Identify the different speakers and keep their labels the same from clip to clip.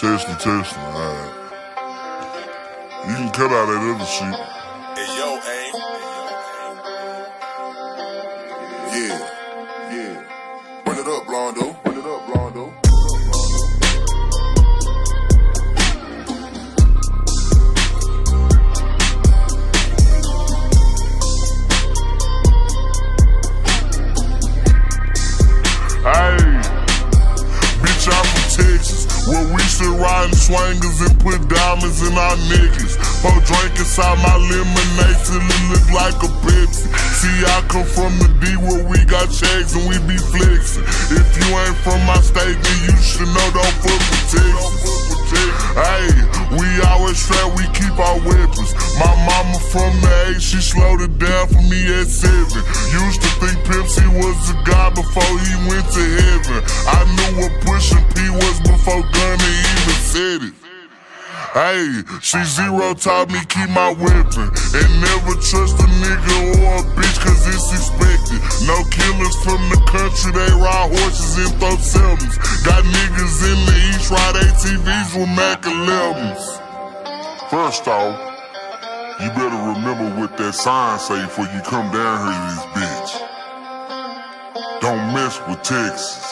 Speaker 1: Testing, testing, alright. You can cut out that other shit.
Speaker 2: Hey yo, aim.
Speaker 3: Yeah, yeah. Run it up, Blondo. Run it up, Blondo.
Speaker 1: Where we sit riding swangers and put diamonds in our niggas. Pour drink inside my lemonade till it look like a Pepsi. See, I come from the D where we got checks and we be flexing. If you ain't from my state, then you should know don't fuck with Texas. Hey, we always strap, we keep our weapons. My mama from the A, she slowed it down for me at seven. Used to think Pepsi was a god before he went to heaven. I knew what pushing Hey, she zero taught me keep my weapon. And never trust a nigga or a bitch cause it's expected. No killers from the country, they ride horses and throw sevens. Got niggas in the east ride ATVs with Mac 11s First off, you better remember what that sign say before you come down here to this bitch. Don't mess with Texas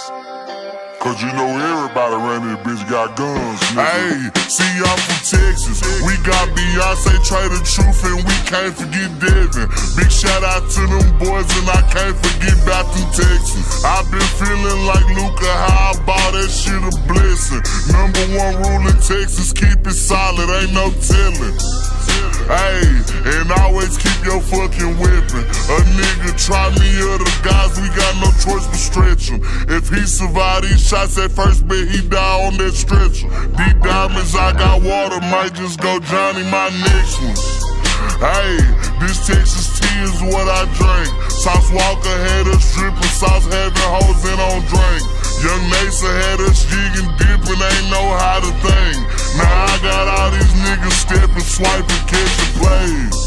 Speaker 1: Cause you know everybody around this bitch got guns, nigga. Hey, see, I'm from Texas. We got Beyonce, Trae tha Truth, and we can't forget Devin. Big shout out to them boys, and I can't forget about them Texans. I've been feeling like Luka, how I bought that shit a blessing. Number one rule in Texas, keep it solid, ain't no telling. Hey, and always keep your fucking weapon. Try me or the guys, we got no choice but stretch him. If he survive these shots at first, bet he die on that stretcher. These diamonds, I got water, might just go Johnny my next one. Hey, this Texas tea is what I drink. Sauce Walka had us dripping, sauce having hoes in on drink. Young Mesa had us jigging, dipping, ain't know how to think. Now I got all these niggas stepping, swiping, catching plays.